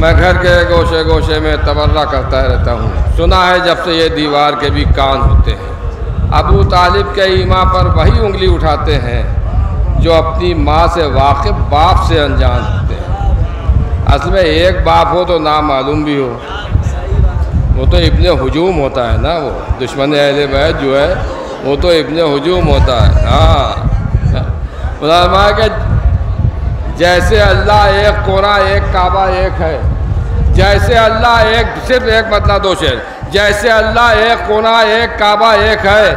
मैं घर के गोशे गोशे में तबर्रा करता रहता हूँ। सुना है जब से ये दीवार के भी कान होते हैं। अबू तालिब के ईमा पर वही उंगली उठाते हैं, जो अपनी माँ से वाकिफ बाप से अनजान होते हैं। असल में एक बाप हो तो ना मालूम भी हो। वो तो इब्ने हजूम होता है ना वो? दुश्मन अहल बैत जो है, वो तो इब्ने हजूम होता है। हाँ। के जैसे अल्लाह एक कोना, एक काबा, एक है। जैसे अल्लाह एक, सिर्फ़ एक मतलब दो शेर। जैसे अल्लाह एक कोना, एक काबा एक है,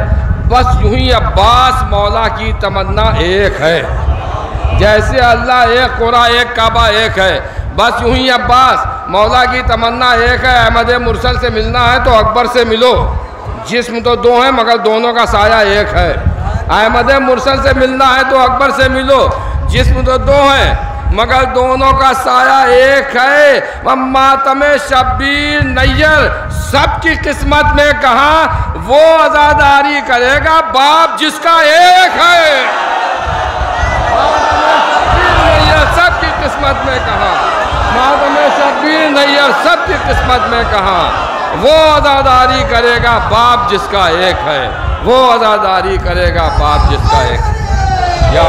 बस यूँ ही अब्बास मौला की तमन्ना एक है। जैसे अल्लाह एक कोना, एक काबा एक है, बस यूँ ही अब्बास मौला की तमन्ना एक है। अहमद मुरसल से मिलना है तो अकबर से मिलो। जिस्म तो दो हैं, मगर दोनों का साया एक है। अहमद मुरसल से मिलना है तो अकबर से मिलो। जिस्म तो दो हैं मगर दोनों का साया एक है। मातम शब्बीर नैयर सबकी किस्मत में कहा, वो आज़ादारी करेगा, बाप जिसका एक है। सबकी किस्मत में कहा मातम शब्बीर नैयर सबकी किस्मत में कहा, वो आज़ादारी करेगा, बाप जिसका एक है। वो आज़ादारी करेगा, बाप जिसका एक या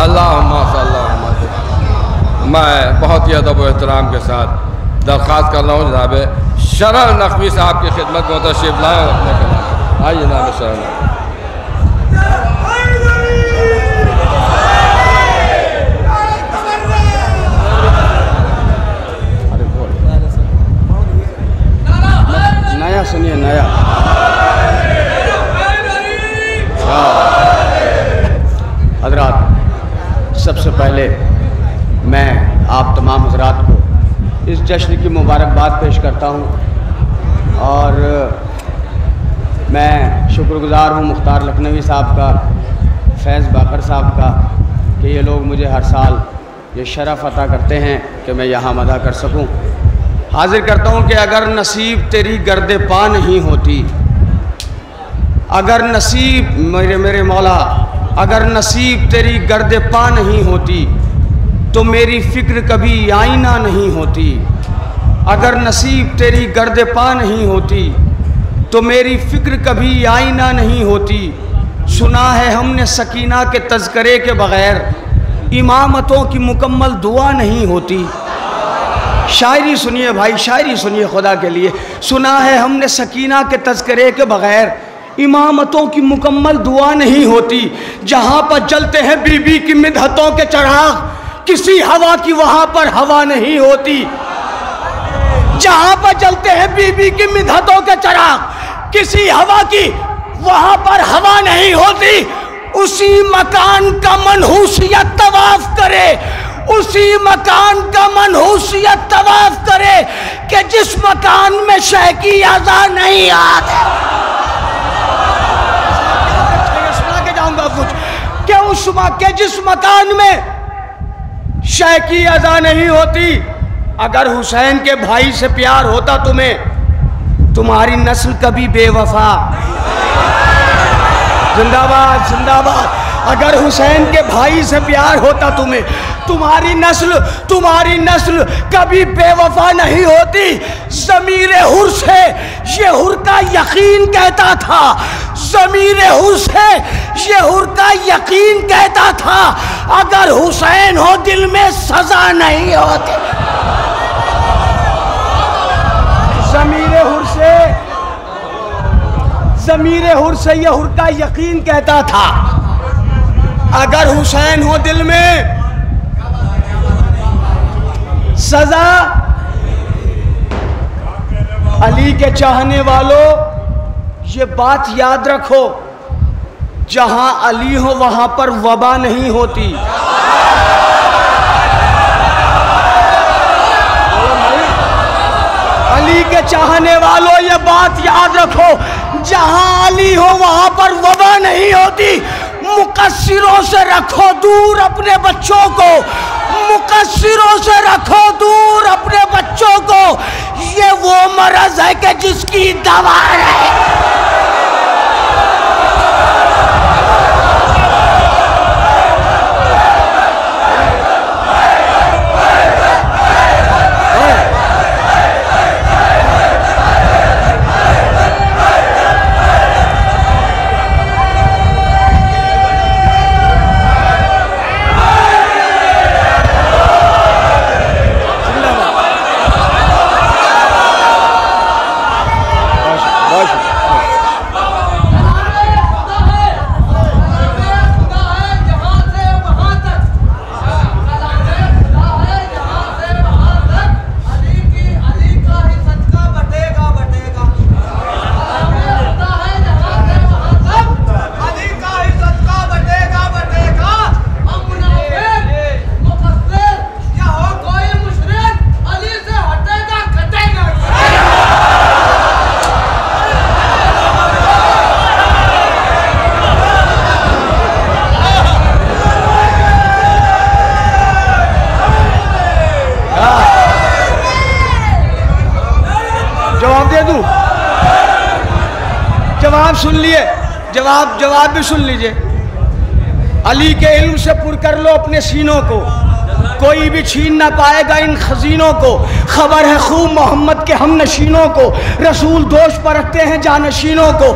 अल्लाह मैं बहुत ही अदब एहतराम के साथ दरख्वास्त कर रहा हूँ जनाब शरण नकवी साहब की खिदमत में तशीफ लाए आइए जनाब शरण। नया सुनिए, नया। हजरात सबसे पहले मैं आप तमाम हजरात को इस जश्न की मुबारकबाद पेश करता हूँ और मैं शुक्रगुज़ार हूँ मुख्तार लखनवी साहब का, फैज़ बाकर साहब का, कि ये लोग मुझे हर साल ये शरफ़ अता करते हैं कि मैं यहाँ मदा कर सकूँ। हाजिर करता हूँ कि अगर नसीब तेरी गर्द पा नहीं होती, अगर नसीब मेरे मेरे मौला अगर नसीब तेरी गर्द पा नहीं होती तो मेरी फ़िक्र कभी आईना नहीं होती। अगर नसीब तेरी गर्द पा नहीं होती तो मेरी फ़िक्र कभी आईना नहीं होती। सुना है हमने सकीना के तस्करे के बग़ैर, इमामतों की मुकम्मल दुआ नहीं होती। शायरी सुनिए भाई, शायरी सुनिए खुदा के लिए। सुना है हमने सकीना के तस्करे के बग़ैर इमामतों की मुकम्मल दुआ नहीं होती। जहाँ पर जलते हैं बीबी की मिदहतों के चढ़ाग किसी हवा की वहाँ पर हवा नहीं होती। जहाँ पर जलते हैं बीबी की मिदहतों के चढ़ाग किसी हवा की वहाँ पर हवा नहीं होती। उसी मकान का मनहूसियत तवाफ करे, उसी मकान का मनहूसियत तवाफ करे कि जिस मकान में शह की आजा नहीं आते। उस के जिस मकान में शह की अदा नहीं होती, अगर हुसैन के भाई से प्यार होता तुम्हें, तुम्हारी नस्ल कभी बेवफा। जिंदाबाद जिंदाबाद। अगर हुसैन के भाई से प्यार होता तुम्हें, तुम्हारी नस्ल तुम्हारी नस्ल कभी बेवफा नहीं होती। जमीर हुर से ये हुर का यकीन कहता था। जमीर हुर से ये हुर का यकीन कहता था, अगर हुसैन हो, दिल में सजा नहीं होती। जमीर हुर से जमीर हुर से ये हुर का यकीन कहता था। अगर हुसैन हो दिल में, सजा अली के चाहने वालों, ये बात याद रखो, जहाँ अली हो वहाँ पर वबा नहीं होती। अली के चाहने वालों, ये बात याद रखो, जहाँ अली हो वहाँ पर वबा नहीं होती। मुकसरों से रखो दूर अपने बच्चों को। मुकसरों से रखो दूर अपने बच्चों को। ये वो मरज है कि जिसकी दवा है। भी सुन लीजिए। अली के इल्म से पुर कर लो अपने सीनों को। कोई भी छीन ना पाएगा इन खजीनों को। खबर है खूब मोहम्मद के हम नशीनों को। रसूल दोष पर रखते हैं जानशीनों को।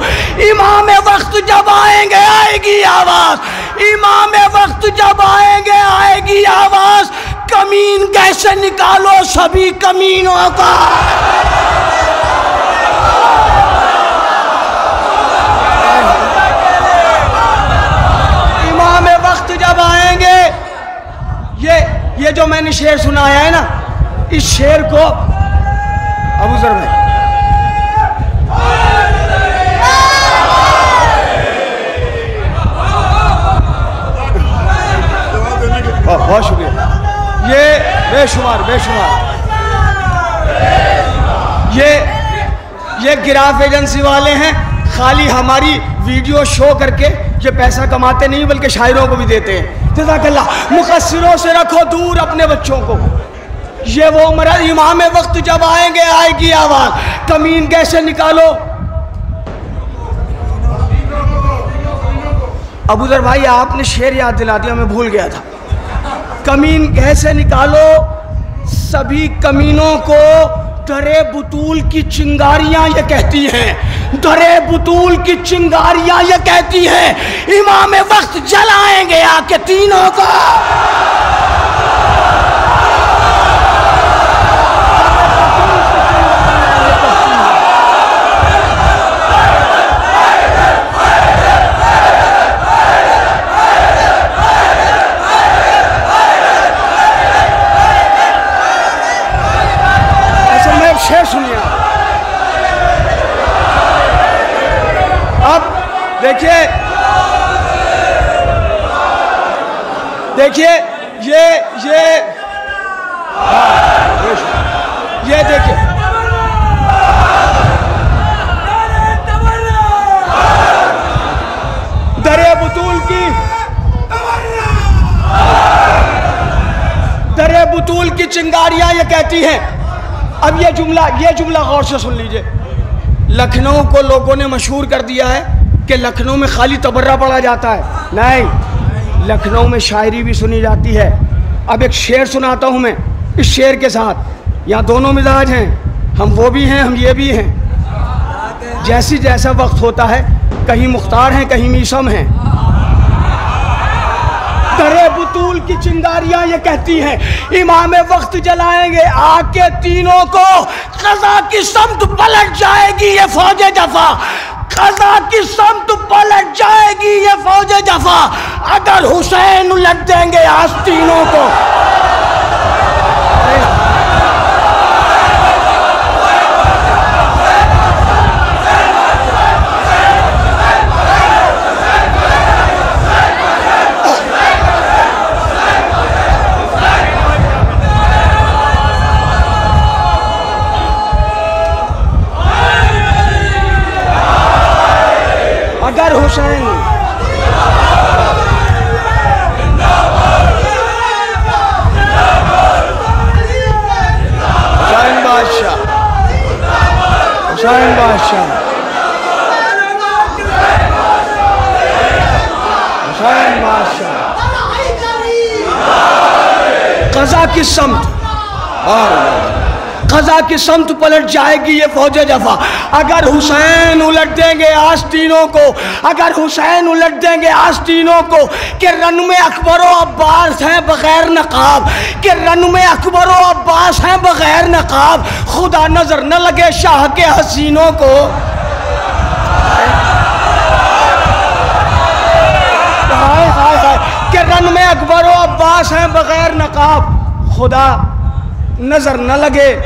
इमाम वक्त जब आएँगे, आएगी आवाज़। इमाम वक्त जब आएँगे, आएगी आवाज़। कमीन कैसे निकालो सभी कमीनों का? ये जो मैंने शेर सुनाया है ना, इस शेर को अबू जर भाई बहुत शुक्रिया। ये बेशुमार बेशुमार। ये ये गिराफ एजेंसी वाले हैं, खाली हमारी वीडियो शो करके ये पैसा कमाते नहीं, बल्कि शायरों को भी देते हैं। जजाकल्ला मुकसरों से रखो दूर अपने बच्चों को। ये वो मरा इमाम वक्त जब आएँगे, आएगी आवाज़। कमीन कैसे निकालो? अबूजर भाई, आपने शेर याद दिला दिया, मैं भूल गया था। कमीन कैसे निकालो? सभी कमीनों को दरे बुतूल की चिंगारियाँ ये कहती हैं। दरे बुतूल की चिंगारियाँ ये कहती हैं, इमाम वक्त जलाएँगे आके तीनों को। असल शेर सुनिए। देखिए। देखिए, ये ये। ये देखिए। दरे बुतूल की दरे बुतूल की चिंगारियाँ ये कहती हैं। अब ये जुमला ये जुमला गौर से सुन लीजिए। लखनऊ को लोगों ने मशहूर कर दिया है। कि लखनऊ में खाली तबर्रा पड़ा जाता है। नहीं, लखनऊ में शायरी भी सुनी जाती है। अब एक शेर सुनाता हूँ मैं, इस शेर के साथ। यहाँ दोनों मिजाज हैं, हम वो भी हैं, हम ये भी हैं। जैसी जैसा वक्त होता है, कहीं मुख्तार हैं, कहीं मीसम हैं। दरे बुतूल की चिंगारियाँ ये कहती हैं, इमाम वक्त जलाएँगे, आके तीनों को कजा की समत पलट जाएगी ये फौज जफा। कजा की समत पलट जाएगी ये फौज जफा। अगर हुसैन उलट देंगे आस्तीनों को हुसैन बादशाह हुसैन बादशाह कजा की समत खजा की समत पलट जाएगी ये फौज जफा। अगर हुसैन उलट देंगे आस्तीनों को, अगर हुसैन उलट देंगे आस्तीनों को कि रन में अकबर अब्बास हैं बगैर नकाब, कि रन में अकबर अब्बास हैं बगैर नकाब, खुदा नज़र न लगे शाह के हसीनों को। हाय हाय हाय, कि रन में अकबर अब्बास हैं बगैर नकाब, खुदा नज़र न लगे।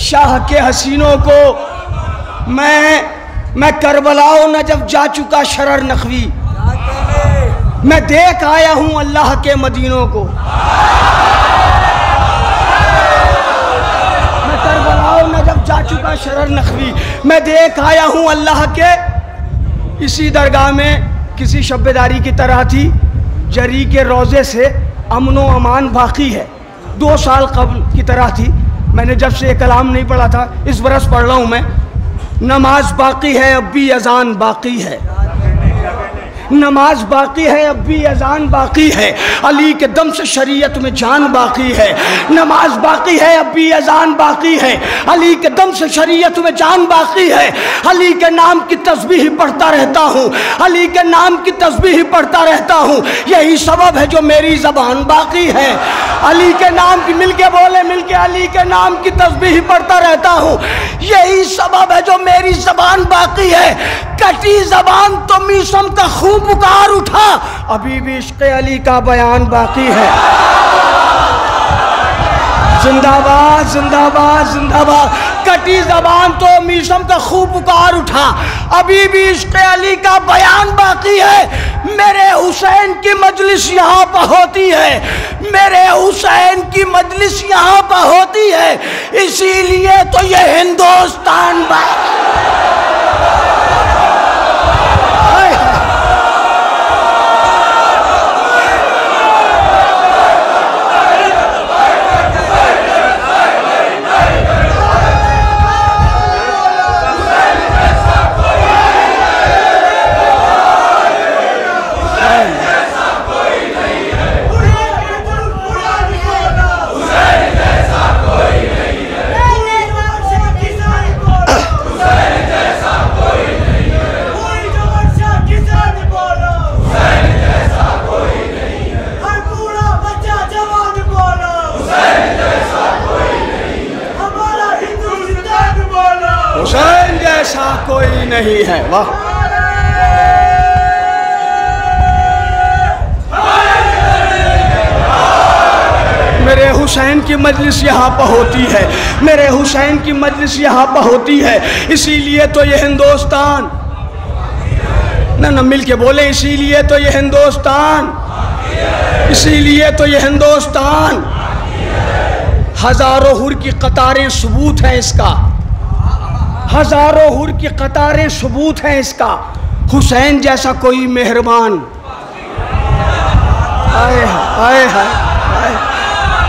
शाह के हसीनों को मैं मैं करबलाओ न जब जा चुका शरर नखवी मैं देख आया हूँ अल्लाह के मदीनों को। मैं करबलाओ न जब जा चुका शरर नखवी मैं देख आया हूँ अल्लाह के। इसी दरगाह में किसी शब्बेदारी की तरह थी। जरी के रोज़े से अमन अमान बाकी है। दो साल कबल की तरह थी। मैंने जब से कलाम नहीं पढ़ा था, इस बरस पढ़ रहा हूँ मैं, नमाज़ बाकी है, अब भी अजान बाकी है। नमाज़ बाकी है, अब भी अजान बाकी है। अली के दम से शरीयत में जान बाकी है। नमाज़ बाकी है, अब भी अजान बाकी है। अली के दम से शरीयत में जान बाकी है। अली के नाम की तस्बीह पढ़ता रहता हूँ। अली के नाम की तस्बीह पढ़ता रहता हूँ। यही सबब है जो मेरी जबान बाकी है। अली के नाम की मिलके बोले, मिलके अली के नाम की तस्बीह पढ़ता रहता हूँ। यही सबब है जो मेरी जबान बाकी है। कटी जबान तो मीसम का खून पुकार उठा। अभी भी इश्क अली का बयान बाकी है। जिंदाबाद जिंदाबाद जिंदाबाद। कटी जबान तो मीसम का खूब पुकार उठा। अभी भी इश्क अली का बयान बाकी है। मेरे हुसैन की मजलिस यहाँ पर होती है। मेरे हुसैन की मजलिस यहाँ पर होती है। इसीलिए तो ये हिंदुस्तान हुसैन जैसा कोई नहीं है वाह मेरे हुसैन की मजलिस यहाँ पर होती है। मेरे हुसैन की मजलिस यहाँ पर होती है। इसीलिए तो ये हिंदुस्तान। ना ना मिल के बोले, इसीलिए तो ये हिंदुस्तान। इसीलिए तो ये हिंदुस्तान। हज़ारों हुर की कतारें सबूत है इसका। हज़ारों हुर की कतारें सबूत हैं इसका। हुसैन जैसा कोई मेहरबान। आए आए आए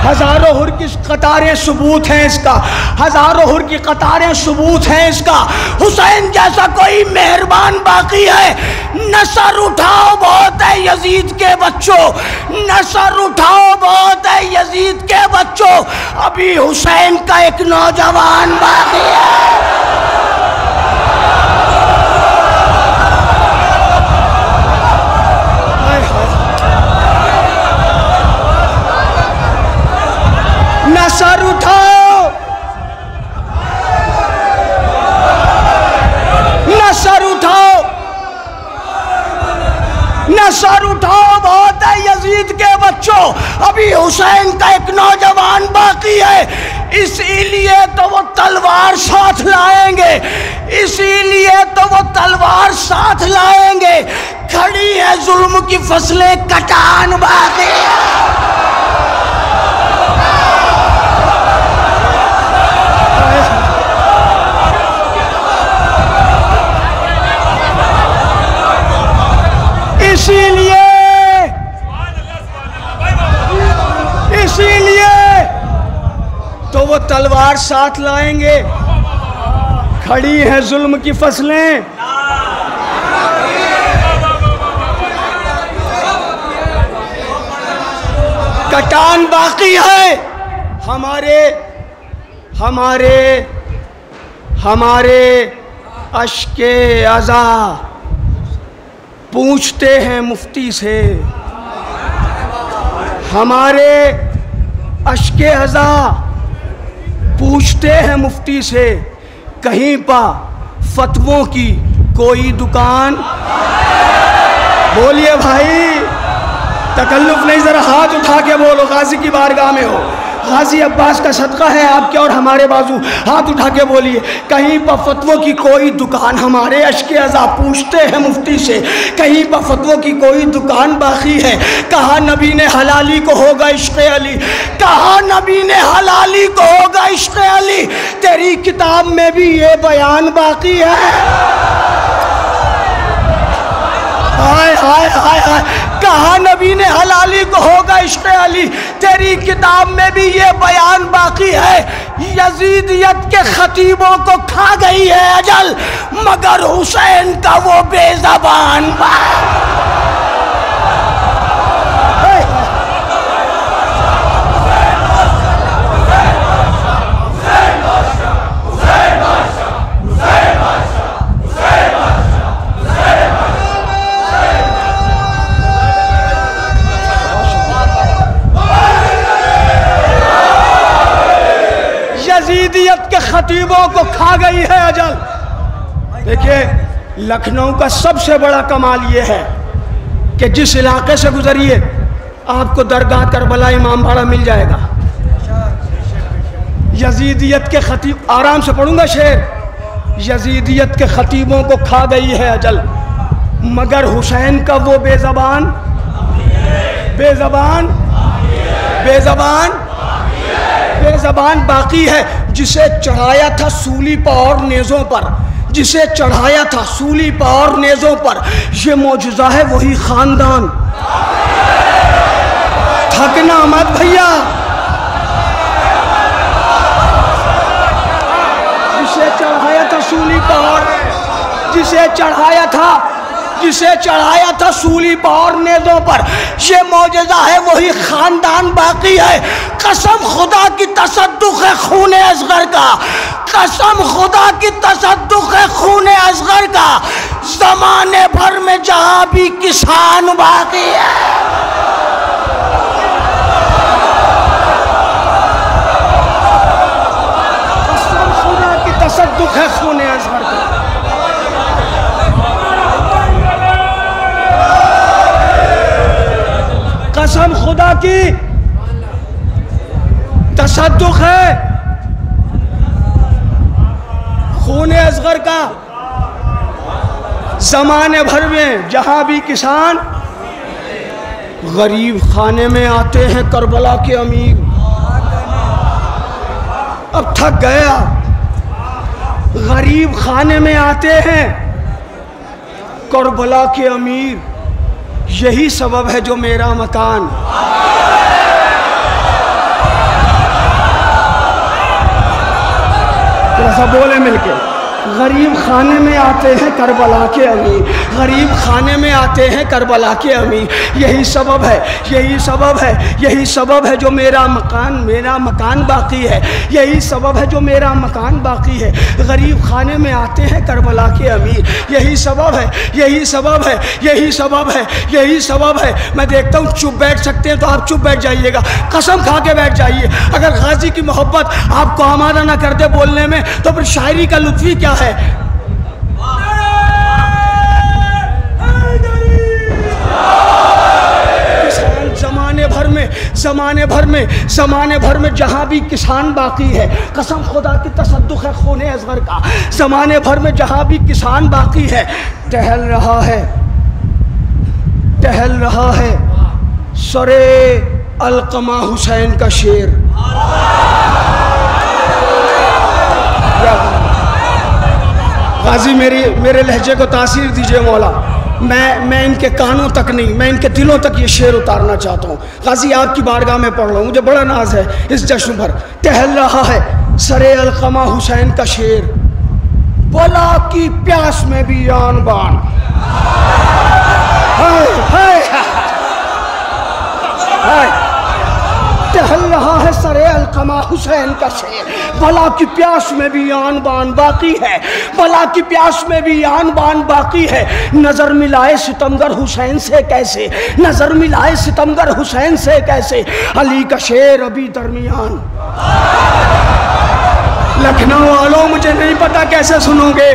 हज़ारों हुर की कतारें सबूत हैं इसका। हज़ारों हुर की कतारें सबूत हैं इसका। हुसैन जैसा कोई मेहरबान बाकी है। नसर उठाओ बहुत है यजीद के बच्चों। नसर उठाओ बहुत है यजीद के बच्चों। अभी हुसैन का एक नौजवान बाकी है। सर उठाओ न सर उठाओ न सर उठाओ बहुत है यजीद के बच्चों। अभी हुसैन का एक नौजवान बाकी है। इसीलिए तो वो तलवार साथ लाएँगे। इसीलिए तो वो तलवार साथ लाएँगे। खड़ी है जुल्म की फ़सलें, कटान बाकी इसीलिए इसीलिए तो वो तलवार साथ लाएँगे। खड़ी है जुल्म की फ़सलें। कटान बाकी है। हमारे हमारे हमारे अशके अजा पूछते हैं मुफ्ती से, हमारे अशके हज़ा पूछते हैं मुफ्ती से, कहीं पर फतवों की कोई दुकान? बोलिए भाई, तकल्लुफ नहीं, ज़रा हाथ उठा के बोलो गाजी की बारगाह में हो। गाजी अब्बास का सदका है आपके और हमारे बाजू। हाथ उठा के बोलिए, कहीं पर फतवों की कोई दुकान हमारे अशके अजा पूछते हैं मुफ्ती से, कहीं पर फतवों की कोई दुकान बाकी है? कहा नबी ने हलाली को होगा इश्क अली? कहा नबी ने हलाली को होगा इश्क अली? तेरी किताब में भी ये बयान बाकी है। हाय हाय हाय हाय। कहा नबी ने, हलाली को होगा इश्क अली। तेरी किताब में भी ये बयान बाकी है। यजीदियत के खतीबों को खा गई है अजल, मगर हुसैन का वो बेजबान। बा यजीदियत के खतीबों को खा गई है अजल। देखिए, लखनऊ का सबसे बड़ा कमाल ये है कि जिस इलाके से गुजरिए, आपको दरगाह करबला इमाम भाड़ा मिल जाएगा। यजीदियत के खतीब, आराम से पढ़ूँगा शेर। यजीदियत के खतीबों को खा गई है अजल। मगर हुसैन का वो बेजबान बेजबान बेजबान बेजबान बाकी है। जिसे चढ़ाया था सूली पर और नेज़ों पर, जिसे चढ़ाया था सूली पर और नेज़ों पर, ये मौजूदा है वही खानदान। थकना मत भैया। जिसे चढ़ाया था सूली पर, जिसे चढ़ाया था जिसे चढ़ाया था सूली और नेजों पर। ये मौजूदा है, वही खानदान बाकी है। कसम खुदा की तसदुक है खून असगर का। कसम खुदा की तसदुक है खून असगर का। जमाने भर में जहाँ भी किसान बाकी है। कसम खुदा की तसदुक है खून असगर का कसम खुदा की। तसदुक है। खून असगर का। जमाने भर में जहाँ भी किसान गरीब खाने में आते हैं, करबला के अमीर। अब थक गया। गरीब खाने में आते हैं, करबला के अमीर। यही सबब है जो मेरा मकान। थोड़ा सा बोले मिलके। गरीब खाने में आते हैं करबला के अमीर। गरीब खाने में आते हैं करबला के अमीर। यही सबब है, यही सबब है, यही सबब है जो मेरा मकान मेरा मकान बाकी है। यही सबब है जो मेरा मकान बाकी है। गरीब खाने में आते हैं करबला के अमीर। यही सबब है, यही सबब है, यही सबब है, यही सबब है। मैं देखता हूँ चुप बैठ सकते हैं तो आप चुप बैठ जाइएगा। कसम खा के बैठ जाइए। अगर गाजी की मोहब्बत आपको आमादा ना कर दे बोलने में तो फिर शायरी का लुत्फी क्या है। जमाने भर में, जमाने भर में, जमाने जहाँ भी किसान बाकी है, कसम खुदा की तसदुक है खून असगर का। जमाने भर में जहाँ भी किसान बाकी है, टहल रहा है, टहल रहा है। सरे अलकमा हुसैन का शेर। गाजी मेरी, मेरे लहजे को तासीर दीजिए मौला। मैं मैं इनके कानों तक नहीं, मैं इनके दिलों तक ये शेर उतारना चाहता हूँ। गाजी आपकी बारगाह में पढ़ रहा हूँ, मुझे बड़ा नाज है इस जश्न पर। टहल रहा है सरे अलकमा हुसैन का शेर। बोला की प्यास में भी आन बान। टहल सरे अलकमा हुसैन का शेर। बला की प्यास में भी आन बान बाकी है। बला की प्यास में भी आन बान बाकी है। नज़र मिलाए सितमगर हुसैन से कैसे? नज़र मिलाए सितमगर हुसैन से कैसे? अली का शेर अभी दरमियान। लखनऊ वालों, मुझे नहीं पता कैसे सुनोगे।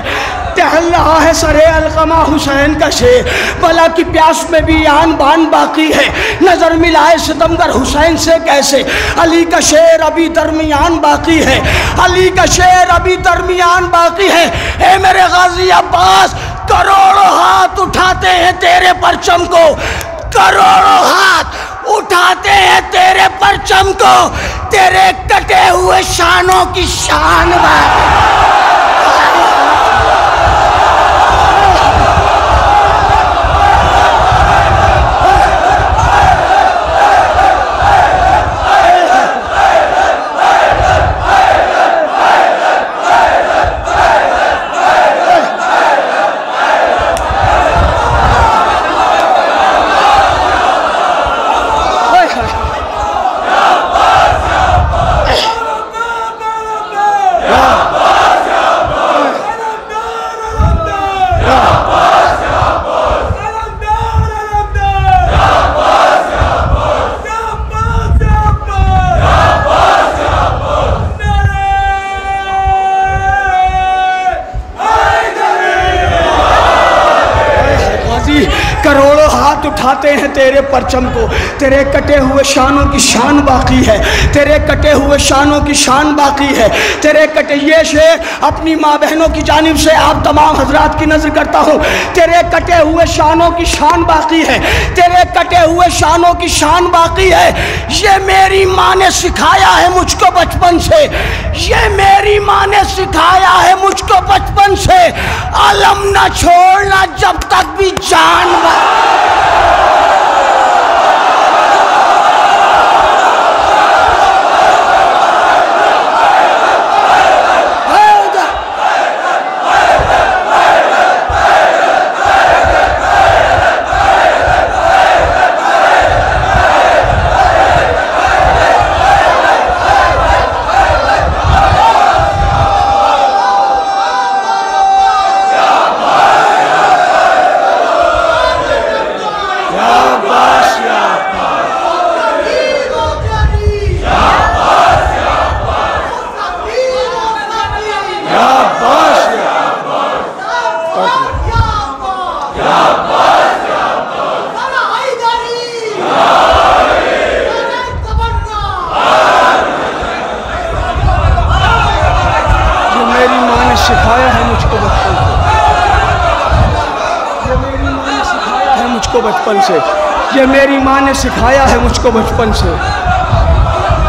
टहल रहा है सरे अलकमा हुसैन का शेर। बला की प्यास में भी आन बान बाकी है। नज़र मिलाए सितमगर हुसैन से कैसे? अली का शेर अभी दरमियान बाकी है। अली का शेर अभी दरमियान बाकी है। ए मेरे गाजी अब्बास, करोड़ों हाथ उठाते हैं तेरे परचम को। करोड़ों हाथ उठाते हैं तेरे परचम को। तेरे कटे हुए शानों की शान बाकी तेरे परचम को, तेरे कटे हुए शानों की शान बाकी है, तेरे कटे हुए शानों की शान बाकी है, तेरे कटे ये शेर अपनी माँ बहनों की जानब से आप तमाम हजरात की नज़र करता हूँ, तेरे कटे हुए शानों की शान बाकी है, तेरे कटे हुए शानों की शान बाकी है, ये मेरी माँ ने सिखाया है मुझको बचपन से, ये मेरी माँ ने सिखाया है मुझको बचपन से आलम न छोड़ना जब तक भी जान सिखाया है मुझको बचपन से ये मेरी माँ ने सिखाया है मुझको बचपन से ये मेरी माँ ने सिखाया है मुझको बचपन से।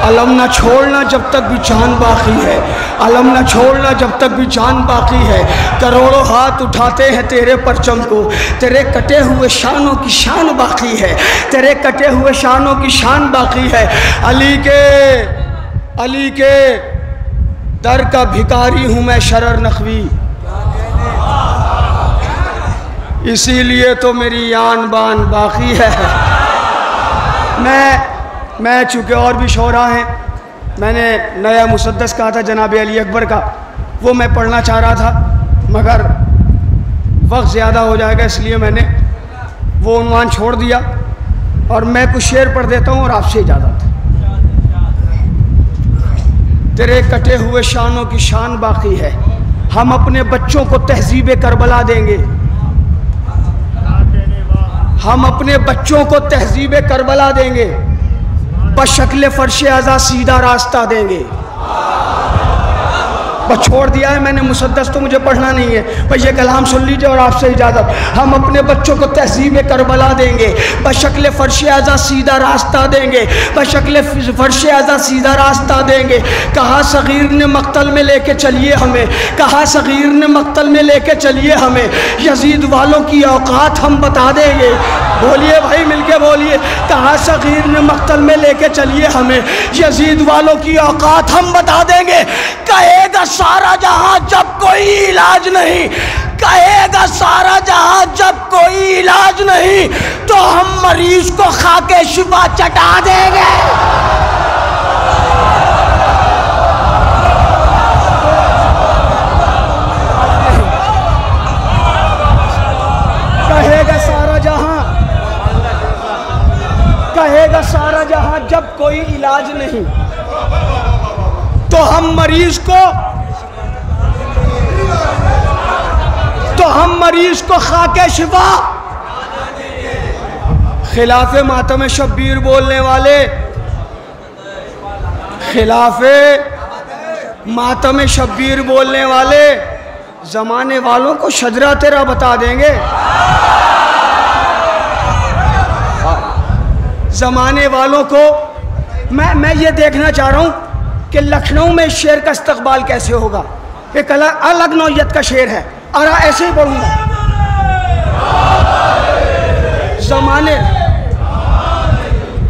अलम ना छोड़ना जब तक भी जान बाकी है। अलम न छोड़ना जब तक भी जान बाकी है। करोड़ों हाथ उठाते हैं तेरे परचम को। तेरे कटे हुए शानों की शान बाकी है। तेरे कटे हुए शानों की शान बाकी है। अली के अली के दर का भिकारी हूँ मैं शरर नखवी इसीलिए तो मेरी यान बान बाकी है। मैं मैं चूँकि और भी शोरा हैं, मैंने नया मुसदस कहा था जनाब अली अकबर का। वो मैं पढ़ना चाह रहा था, मगर वक्त ज़्यादा हो जाएगा इसलिए मैंने वो उनवान छोड़ दिया। और मैं कुछ शेर पढ़ देता हूँ और आपसे इजाज़त। तेरे कटे हुए शानों की शान बाकी है। हम अपने बच्चों को तहजीब करबला देंगे। हम अपने बच्चों को तहजीब करबला देंगे। बशक्ल फर्श आज़ा सीधा रास्ता देंगे। बस छोड़ दिया है, मैंने मुसदस तो मुझे पढ़ना नहीं है। भाई, ये कलाम सुन लीजिए और आपसे इजाज़त। हम अपने बच्चों को तहजीब करबला देंगे। बशक्ल फर्श आज़ा सीधा रास्ता देंगे। बशक्ल फर्श आज़ा सीधा रास्ता देंगे। कहा सग़ीर ने मकतल में लेके चलिए हमें। कहा सग़ीर ने मकतल में लेके चलिए हमें। यजीद वालों की औकात हम बता देंगे। बोलिए भाई, मिलके बोलिए। कहा सग़ीर ने मकतल में लेके चलिए हमें। यजीद वालों की औकात हम बता देंगे। कहेगा सारा जहाँ जब कोई इलाज नहीं, कहेगा सारा जहाँ जब कोई इलाज नहीं तो हम मरीज़ को खाके शिफा चटा देंगे। कहेगा सारा जहाँ, कहेगा सारा जहाँ जब कोई इलाज नहीं तो हम मरीज़ को तो हम मरीज़ को खाके शिफा। खिलाफ मातम शब्बीर बोलने वाले, खिलाफ मातम शब्बीर बोलने वाले, जमाने वालों को शजरा तेरा बता देंगे। जमाने वालों को, मैं मैं ये देखना चाह रहा हूँ कि लखनऊ में शेर का इस्तकबाल कैसे होगा। एक अलग नौयत का शेर है। और ऐसे ही पढ़ूँगा जमाने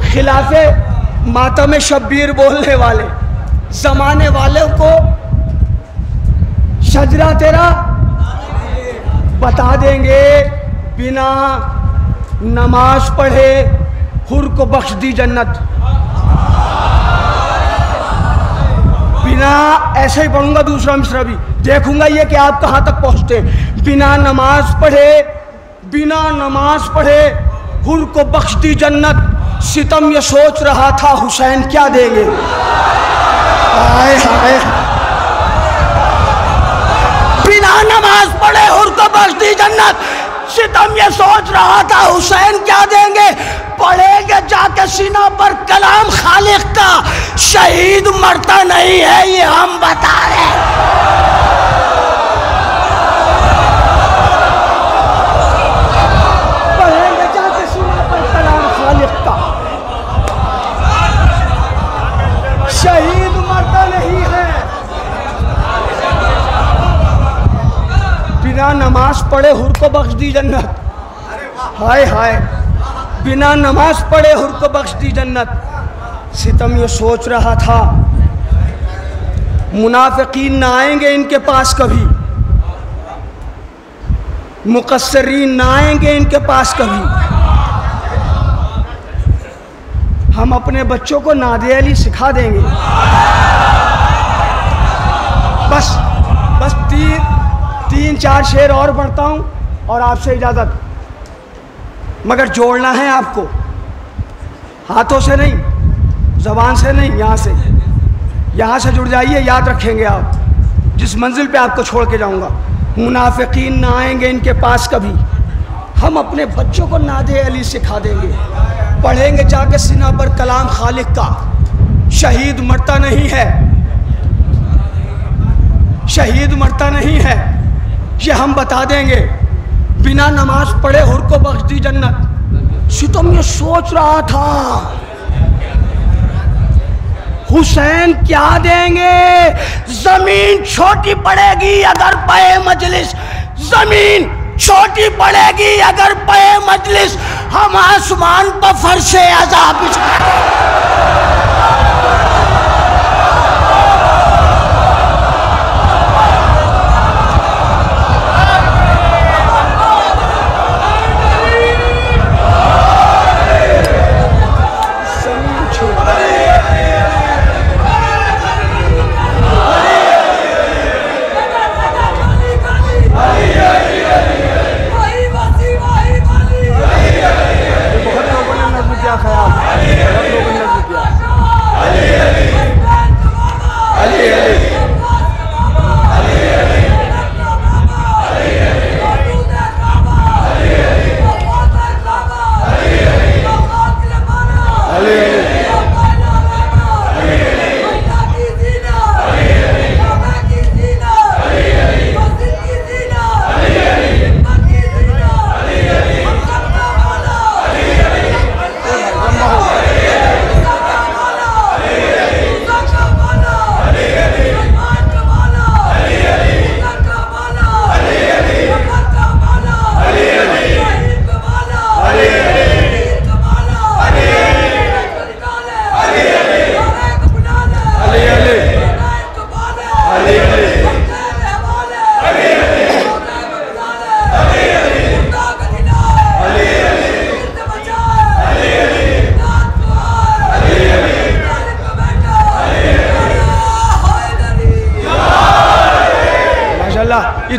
खिलाफ मातम शब्बीर बोलने वाले, जमाने वाले को शजरा तेरा बता देंगे, बिना नमाज़ पढ़े हुर को बख्श दी जन्नत। बिना ऐसे ही पढ़ूँगा दूसरा मिश्रा भी। देखूँगा ये कि आप कहाँ तक पहुँचते बिना नमाज़ पढ़े, बिना नमाज़ पढ़े, हुर को बख्श दी जन्नत। सितम ये सोच रहा था, हुसैन क्या देंगे? हाय हाय। बिना नमाज़ पढ़े, हुर को बख्श दी जन्नत। सितम ये सोच रहा था, हुसैन क्या देंगे? पढ़ेंगे जाके सीना पर कलाम खालिक का। शहीद मरता नहीं है, ये हम बता रहे पढ़ेंगे बिना नमाज़ पढ़े हुर को बख्श दी जन्नत। हाय हाय। बिना नमाज़ पढ़े हुर को बख्श दी जन्नत। सितम ये सोच रहा था, मुनाफिकीन ना आएँगे इनके पास कभी। मुकसरीन ना आएँगे इनके पास कभी। हम अपने बच्चों को नादे अली सिखा देंगे। बस। तीन चार शेर और पढ़ता हूँ और आपसे इजाज़त। मगर जोड़ना है आपको। हाथों से नहीं, ज़बान से नहीं, यहाँ से। यहाँ से जुड़ जाइए, याद रखेंगे आप। जिस मंजिल पे आपको छोड़ के जाऊँगा। मुनाफिकीन ना आएँगे इनके पास कभी। हम अपने बच्चों को नादे अली सिखा देंगे। पढ़ेंगे जाके सीना पर कलाम खालिक का। शहीद मरता नहीं है। शहीद मरता नहीं है। ये हम बता देंगे। बिना नमाज़ पढ़े हुर को बख्श दी जन्नत। सितम ये सोच रहा था। हुसैन क्या देंगे? ज़मीन छोटी पड़ेगी अगर पे मजलिस। ज़मीन छोटी पड़ेगी अगर पे मजलिस। हम आसमान पर फरशे बिछा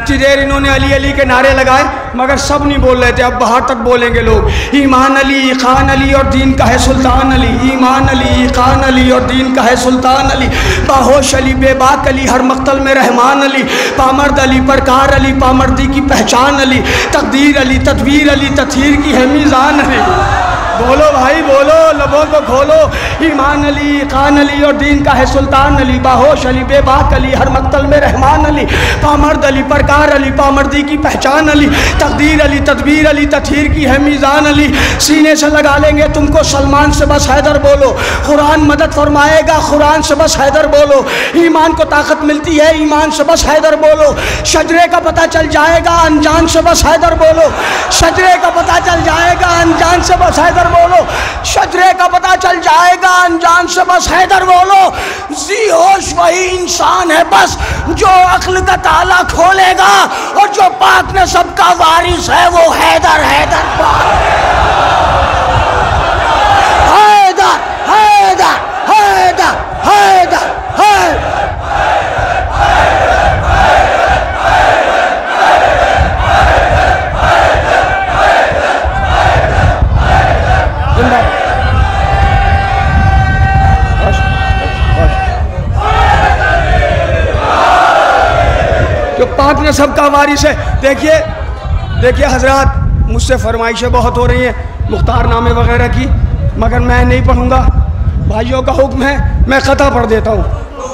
माशाल्लाह देर इन्होंने अली अली के नारे लगाए, मगर सब नहीं बोल रहे थे। अब बाहर तक बोलेंगे लोग। ईमान अली, खान अली और दीन का है सुल्तान अली। ईमान अली, खान अली और दीन का है सुल्तान अली। बाहोश अली, बेबाक अली, हर मख्तल में रहमान अली। पामर्द अली, परकार अली, पामर्दी की पहचान अली। तकदीर अली तदवीर अली, तथीर की है मीज़ान अली। बोलो भाई, बोलो, लबों को खोलो। ईमान अली खान अली और दीन का है सुल्तान अली। बाहोश अली, बेबाक अली, हर मक्तल में रहमान अली। पामर्द अली परकार अली, पामर्दी की पहचान अली। तकदीर अली, तदबीर अली, तथीर की है मीज़ान अली। सीने से लगा लेंगे तुमको सलमान से बस हैदर बोलो। कुरान मदद फरमाएगा, कुरान से बस हैदर बोलो। ईमान को ताकत मिलती है, ईमान से बस हैदर बोलो। शजरे का पता चल जाएगा, अनजान से बस हैदर बोलो। शजरे का पता चल जाएगा, अनजान से बस हैदर बोलो। शजरे का पता चल जाएगा, अनजान से बस हैदर बोलो। जी होश वही इंसान है बस, जो अक्ल का ताला खोलेगा और जो पाक ने सबका वारिस है, वो हैदर हैदर पाक। हैदर हैदर हैदर हैदर हैदर जो पाक ने सबका वारिस है। देखिए देखिए हज़रत, मुझसे फरमाइशें बहुत हो रही हैं, मुख्तार नामे वगैरह की, मगर मैं नहीं पढ़ूँगा। भाइयों का हुक्म है, मैं ख़ता पढ़ देता हूँ।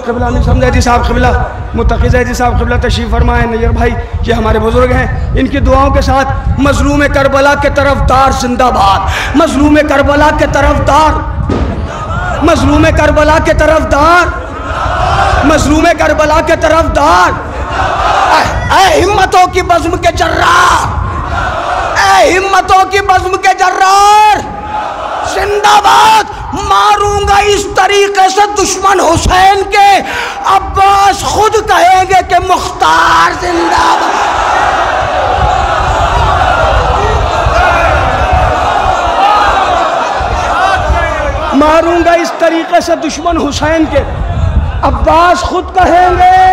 कबिला नहीं समझैदी साहब कबिला मुतखजैदी साहब कबिला तशीफ फरमाए नैर भाई, ये हमारे बुज़ुर्ग हैं। इनकी दुआओं के साथ मजलूम करबला के तरफदार जिंदाबाद। मजलूम करबला के तरफदार। मजलूम करबला के तरफदार। मजलूम करबला के तरफदार। हिम्मतों की बज्म के जर्रार। हिम्मतों की बज्म के जर्रार। जिंदाबाद, मारूँगा इस तरीके से दुश्मन हुसैन के। अब्बास खुद कहेंगे कि मुख्तार जिंदाबाद। मारूँगा इस तरीके से दुश्मन हुसैन के। अब्बास खुद कहेंगे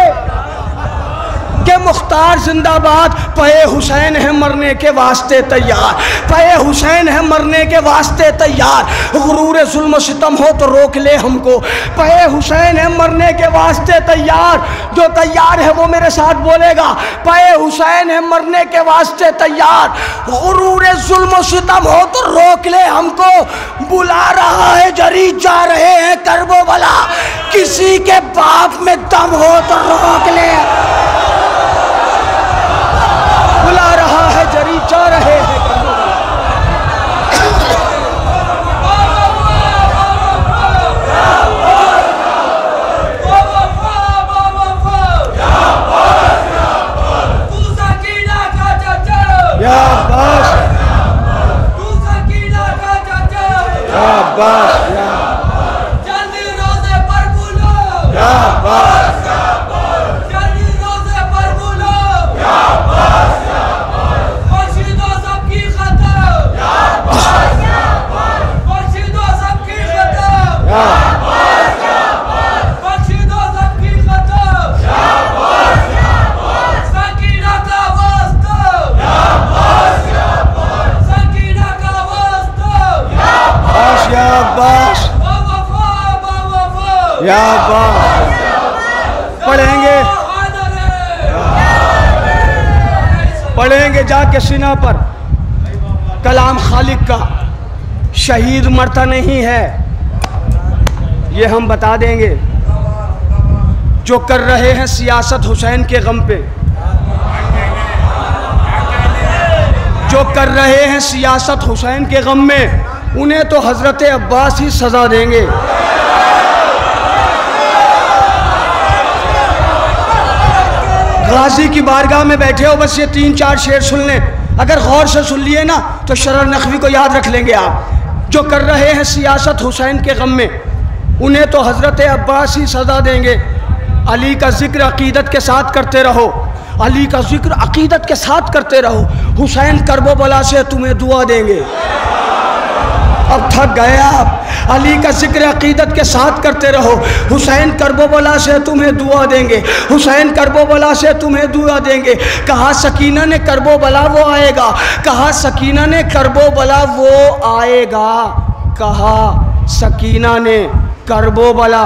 मुख्तार जिंदाबाद पे हुसैन है मरने के वास्ते तैयार। पे हुसैन है मरने के वास्ते तैयार। गुरूर जुल्म सितम हो तो रोक ले हमको। पे हुसैन है मरने के वास्ते तैयार। जो तैयार है वो मेरे साथ बोलेगा पे हुसैन है मरने के वास्ते तैयार। गुरूर जुल्म सितम हो तो रोक ले हमको। बुला रहा है, जरी जा रहे हैं करबो किसी के बाप में दम हो तो रोक ले। जा रहे हैं या बस या बस या बस बस या बस या बस पढ़ेंगे पढ़ेंगे जाके पर कलाम खालिक का शहीद मरता नहीं है। ये हम बता देंगे। जो कर रहे हैं सियासत हुसैन के गम पे। जो कर रहे हैं सियासत हुसैन के गम में, उन्हें तो हज़रत अब्बास ही सज़ा देंगे। गाजी की बारगाह में बैठे हो, बस ये तीन चार शेर सुन लें। अगर गौर से सुन लिए ना तो शरर नकवी को याद रख लेंगे आप। जो कर रहे हैं सियासत हुसैन के गम में, उन्हें तो हज़रत अब्बास ही सज़ा देंगे। अली का ज़िक्र अकीदत के साथ करते रहो। अली का ज़िक्र अकीदत के साथ करते रहो। हुसैन करबो बला से तुम्हें दुआ देंगे। अब थक गए आप। अली का ज़िक्र अकीदत के साथ करते रहो। हुसैन करबोबला से तुम्हें दुआ देंगे। हुसैन करबोबला से तुम्हें दुआ देंगे। कहा सकीना ने करबोबला वो आएगा? कहा सकीना ने करबोबला वो आएगा? कहा सकीना ने करबोबला?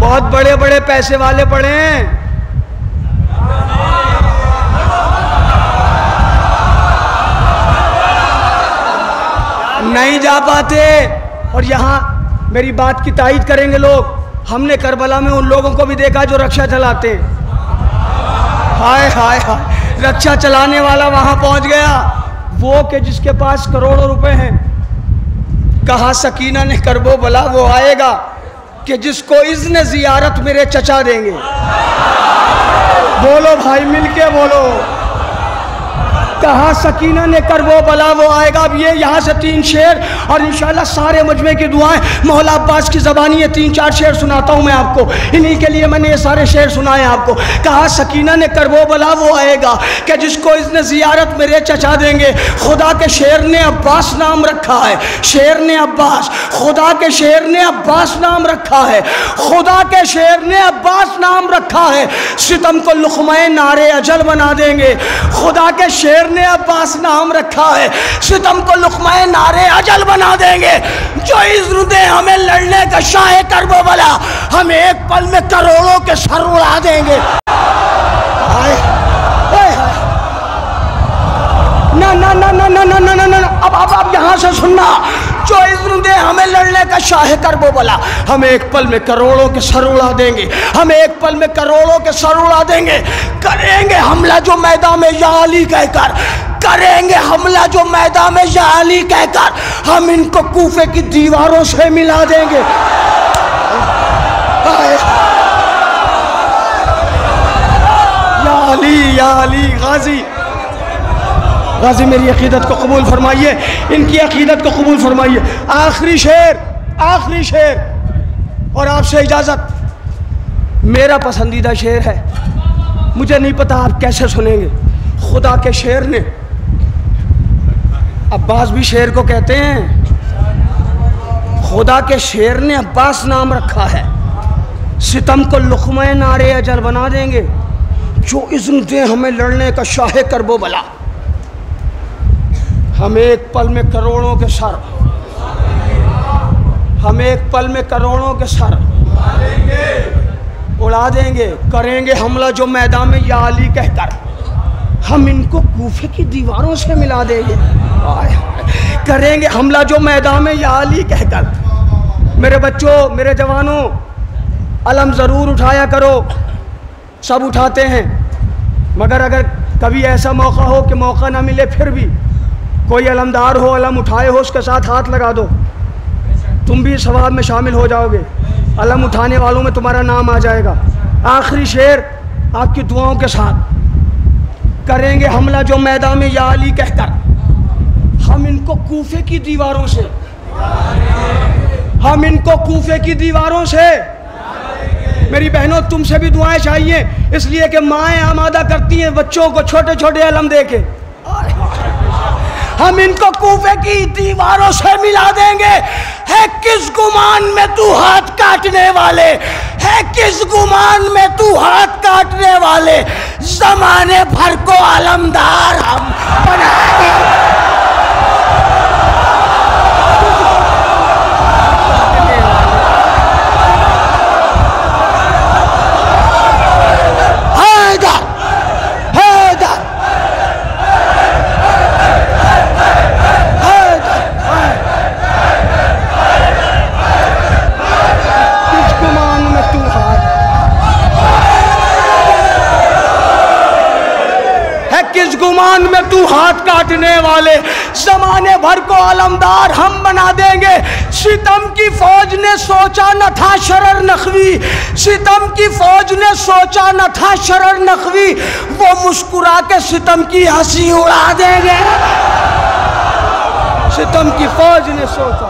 बहुत बड़े बड़े पैसे वाले पड़े हैं। नहीं जा पाते। और यहाँ मेरी बात की तायद करेंगे लोग। हमने करबला में उन लोगों को भी देखा जो रक्षा चलाते। हाय हाय हाय। रक्षा चलाने वाला वहाँ पहुँच गया। वो के जिसके पास करोड़ों रुपए हैं, कहा सकीना ने करबो बला, वो आएगा। कि जिसको इज़्न जियारत मेरे चचा देंगे। बोलो भाई, मिलके बोलो। कहा सकीना ने कर वो बला, वो आएगा। अब ये यहाँ से तीन शेर और इंशाल्लाह सारे मजमे की दुआएँ मौला अब्बास की ज़बानी ये तीन चार शेर सुनाता हूँ मैं आपको। इन्हीं के लिए मैंने ये सारे शेर सुनाए आपको। कहा सकीना ने कर वो बला, वो आएगा। कि जिसको इसने जियारत मेरे चचा देंगे? खुदा के शेर ने अब्बास नाम रखा है। शेर ने अब्बास, खुदा के शेर ने अब्बास नाम रखा है। खुदा के शेर ने अब्बास नाम रखा है। सितम को लुकमे नारे अजल बना देंगे। खुदा के शेर ने अब्बास नाम रखा है सितम को लुकमाए नारे अजल बना देंगे जो इज्र दे हमें लड़ने का शाह करबो वाला हम एक पल में करोड़ों के सर उड़ा देंगे आए। ना ना ना ना ना ना ना ना ना अब अब अब यहाँ से सुनना जो इज्न दे हमें लड़ने का शाह कर वो बोला, हम एक पल में करोड़ों के सर उड़ा देंगे, हम एक पल में करोड़ों के सर उड़ा देंगे, करेंगे हमला जो मैदान में या अली कहकर, करेंगे हमला जो मैदान में या अली कहकर, हम इनको कूफे की दीवारों से मिला देंगे हाय। या अली या अली, गाजी गाजी मेरी अकीदत को कबूल फरमाइए इनकी अकीदत को कबूल फरमाइए आखिरी शेर आखिरी शेर और आपसे इजाज़त मेरा पसंदीदा शेर है मुझे नहीं पता आप कैसे सुनेंगे खुदा के शेर ने अब्बास भी शेर को कहते हैं खुदा के शेर ने अब्बास नाम रखा है सितम को लुकमे नारे अजल बना देंगे जो इज्न दे हमें लड़ने का शाह कर वो बला हम एक पल में करोड़ों के सर हम एक पल में करोड़ों के सर उड़ा देंगे, करेंगे हमला जो मैदान में या अली कहकर। हम इनको कूफे की दीवारों से मिला देंगे। करेंगे हमला जो मैदान में या अली कहकर। मेरे बच्चों, मेरे जवानों, अलम ज़रूर उठाया करो। सब उठाते हैं। मगर अगर कभी ऐसा मौका हो कि मौका ना मिले, फिर भी कोई अलमदार हो, अलम उठाए हो, उसके साथ हाथ लगा दो। तुम भी सवाब में शामिल हो जाओगे। अलम उठाने वालों में तुम्हारा नाम आ जाएगा। आखिरी शेर आपकी दुआओं के साथ। करेंगे हमला जो मैदान में या अली कहकर। हम इनको कूफे की दीवारों से। हम इनको कूफे की दीवारों से। मेरी बहनों, तुमसे भी दुआएँ चाहिए। इसलिए कि माएँ आमादा करती हैं, बच्चों को छोटे छोटे अलम दे के हम इनको कूफे की दीवारों से मिला देंगे। है किस गुमान में तू हाथ काटने वाले? है किस गुमान में तू हाथ काटने वाले? जमाने भर को आलमदार हम बनाएँगे हैदर हैदर किस गुमान में तू हाथ है किस गुमान में तू हाथ काटने वाले। जमाने भर को अलमदार हम बना देंगे। सितम की फौज ने सोचा न था शरर नखवी। सितम की फौज ने सोचा न था शरर नखवी। वो मुस्कुरा के सितम की हँसी उड़ा देंगे। सितम की फौज ने सोचा